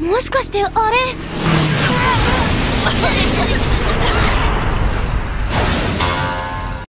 もしかしてあれ？